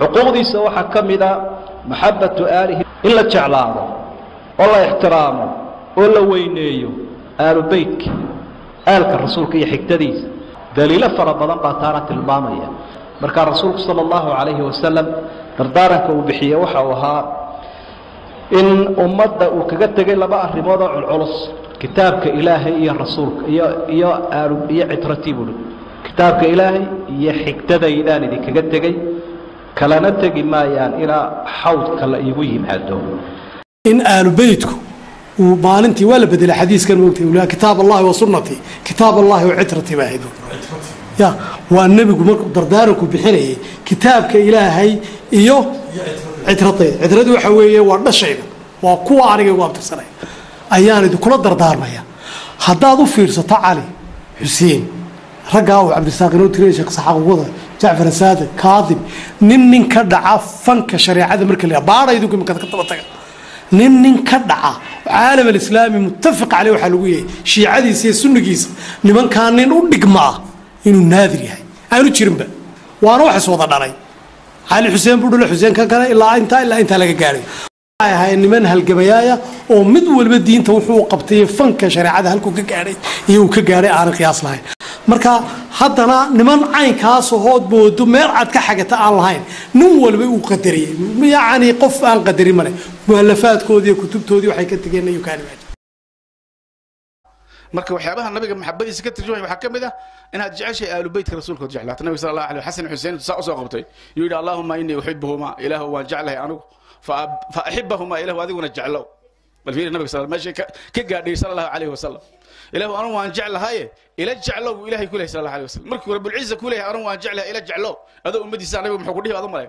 xuquuqdiisa waxaa ka mida maxabbatu aalihi in la jeclaado oo la ixtiraamo oo la weyneeyo aalu beytka aalka rasuulka iyo xigtadiisa daliilo fara badan baa taana tilmaamaya markaa rasuulku sala allahu calayhi wasalam dardaaranka uu bixiyey waxa uu ahaa in ummadda uu kaga tegay laba arrimood oo culculus kitaabka ilaahay iyo rasuulka iyo iyo aalu iyo citratii buuhi kitaabka ilaahay iyo xigtadaydaan idinkaga tegey kalana tegi maayaan ilaa xawdka la iigu yimaado. In aalu beytku uu maalintii waa la bedelay xadiiskan moogtay uu kitaab allahi wa sunnatii kitaab allahi wa citratii baa ya waa nebigu markuu dardaaranku bixinayay kitaabka ilaahay iyo citradayda citradu waxa weeye waa dhashayda waa kuwa aniga igu abtirsanaya ayaan idinkula dardaarmaya. Haddaad u fiirsato cali xuseen raggaa uu cabdirasaaq inoo tiriya sheekh saxaaqwada jacfar asaadad kaadib nin nin ka dhaca fanka shareecada marka la baadha idinku imika ka daba taga. Nin nin ka dhaca caalam alislaami muttafiq caleh waxaa lagu yahay shiicadiisa iyo sunnigiisa. Nimankaa nin u dhigmaa inuu naadir yahay. Aanu jirinba waana wax wada dhalay. Cali xuseen buu dhule xuseen kan kale ilaa intaa ilaa intaa laga gaadhay ahayd niman halgamayaaya oo mid walba diinta wuxuu qabtay fanka shareecada halkuu ka gaadhay iyo uu ka gaadhay aanan qiyaas lahayn marka haddana niman caynkaasoo hood moodo meel cad ka xagata aan lahayn nin walba uu qadariyey yacni qof aan qadarin male mualafaadkoodii iyo kutubtoodii waxay ka tegeen ayuu kaani marka waxyaabaha nabiga maxabadiisa ka tarjumaya waxaa ka mid ah inaad jeceshay aalu beytka rasuulka jeclaata nabiga sal allah alay xasan xuseen saa u soo qabtay. Yuu yidhi allahuma inii uxibuhuma ilaahu waan jeclahay anigu fa axibahuma ilahu adiguna jeclow bal sal meeshay ka gaadhay sala allahu alayhi wasalam ilahu anigu waan jeclahaye ila jeclow buu ilahay ku lehay sal allah alayh wasalam markuu rabulciza ku lehay anigu waan jeclahay ila jeclow. Adoo ummadiisa nabiga muxuu ku dhihi adu malay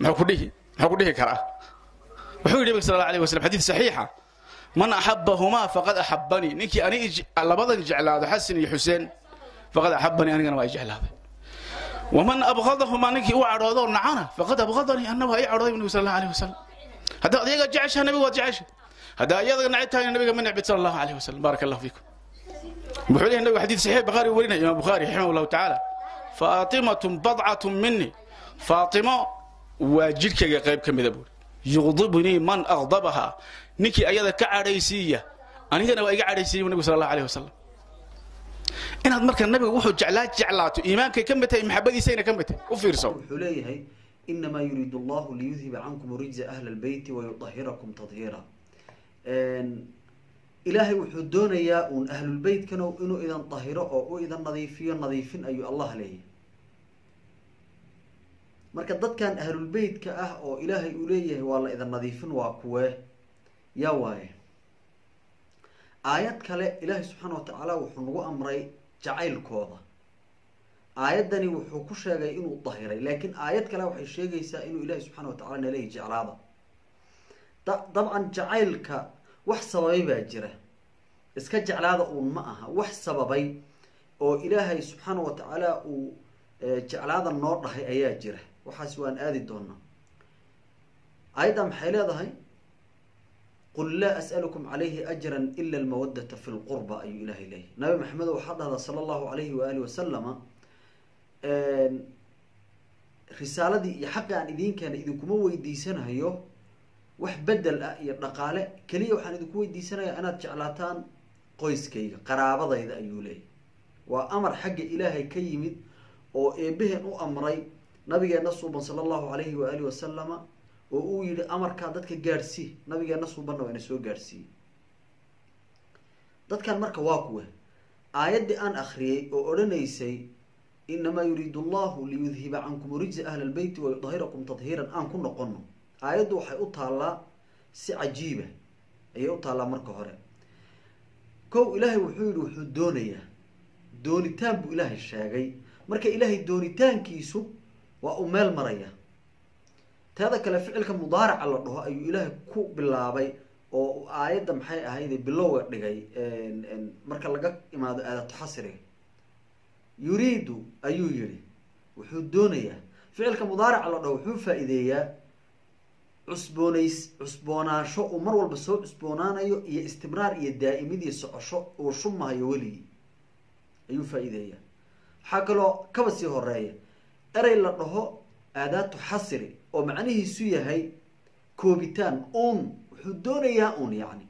muxuu ku dhihi muxuu ku dhihi karaa. Wuxuu yidhi nabiga sal allah alayh wasalam xadiid saxiixa man axabahumaa faqad axabanii ninkii ani labadan jeclaado xasan iyo xuseen faqad axabanii anigana waa i jeclaaday waman abqadahumaa ninkii u cadhoodoo nacana faqad abqadanii annagu waa i cadhooday nabigu sal allah alayh wasalam haddaad iyaga jeceshaha nabiga waad jecesha haddaa iyada nacib tahayna nabiga ma necbid sala allahu alayh wasalam baaraka allahu fiikum. Wuxuu leeyahay nabigu xadiid saxiix bukhaari warinaya imaam bukhaari raximah allahu tacaala faatimatun badcatun mini faatimo waa jidhkayga qayb ka mida buuri yuqdibnii man aqdabaha ninkii ayada ka cadhaysiiya. Anigana waa iga cadhaysiiya nabigu sal allah alayh wasalam inaad marka nabiga wuxuu jeclaa jeclaato iimaankay ka mid tahay maxabadiisayna ka mid tahay u fiirso wuxuu leeyahay inamaa yuriidu allahu liyudhiba cankum rijza ahla albeyti wayudahirakum tadhiira ilaahay wuxuu doonayaa uun ahlulbeytkana inuu idan dahiro oo u idan nadiifiyo nadiifin ayuu allah leeyahay. Marka dadkan ahlulbeytka ah oo ilaahay uu leeyahay waa la idan nadiifin waa kuwee yaa waaye. Aayad kale ilaahay subxaana wa tacaala wuxuu nagu amray jacaylkooda. Aayaddani wuxuu ku sheegay inuu dahiray laakiin aayad kale waxay sheegaysaa inuu ilaahay subxana wa tacala naleeyahy jeclaada da dabcan jacaylka wax sababay baa jira. Iska jeclaada uun ma aha. Wax sababay oo ilaahay subxaana wa tacaala uu jeclaada noo dhahay ayaa jira. Waxaas waan aadi doonaa. Aayadda maxay leedahay? Qul laa as'alukum calayhi ajran ila almawadata fi lqurba ayuu ilaahay leeyahy nabi maxamedo waxaa dhahdaa sala allahu alayhi waalihi wasalama risaaladii iyo xaqi aan idiin keenay idinkuma weydiisanayo wax bedel ah iyo dhaqaale keliya waxaan idinku weydiisanayaa inaad jeclaataan qoyskayga qaraabadayda ayuu leeyahy waa amar xagga ilaahay ka yimid oo eebeheen u amray nabigeenna suuban sala allahu alayhi waalihi wasalama oo uu yihi amarkaa dadka gaadhsii nabigeenna suubanna waa ina soo gaadhsiiyey dadkan marka waa kuwe aayaddii aan akriyey oo odhanaysay inamaa yuriidu allahu liyudhiba cankum rijza ahla lbeyti wayudahirakum tadhiiran aan ku noqono aayaddu waxay u taallaa si cajiiba ayay u taallaa marka hore. Kow ilaahay wuxuu yihi wuxuu doonayaa. Doonitaan buu ilaahay sheegay. Marka ilaahay doonitaankiisu waa uu meel maraya. Teeda kale ficilka mudaaraca la dhaho ayuu ilaahay ku bilaabay oo aayadda maxay ahayde bilowga dhigay marka laga imaado aadatu xasriga yuriidu ayuu yihi wuxuu doonayaa. Ficilka mudaaraca la dhaho wuxuu faa-iideeyaa cusboonays cusboonaansho uu mar walba soo cusboonaanayo iyo istimraar iyo daa'imid iyo socosho uu shumahayo weligii ayuu faa-iideeyaa. Waxaa kaloo kaba sii horreeya erey la dhaho aadaatu xasri oo macnihiisu yahay koobitaan un wuxuu doonayaa un yani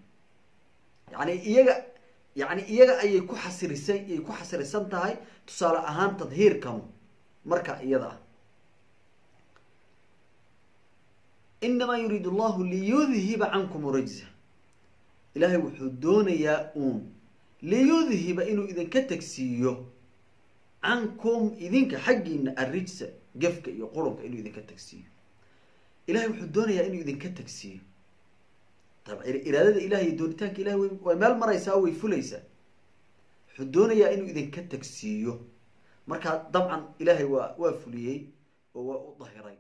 yani iyaga yani iyaga ayay ku xasirisan ayay ku xasirisan tahay. Tusaale ahaan tadhiirkanu marka iyada ah inamaa yuriid allahu liyudhiba cankum rijza ilaahay wuxuu doonayaa uun liyudhiba inuu idinka tagsiiyo cankum idinka xaggiina arrijsa gefka iyo qurunka inuu idinka tagsiiyo ilahay wuxuu doonayaa inuu idinka tagsiiyo iraadada ilahay iyo doonitaanka ilahay way meel maraysaa way fulaysaa wuxuu doonayaa inuu idinka tagsiiyo markaa dabcan ilaahay waa waa fuliyey oo waa u dahiray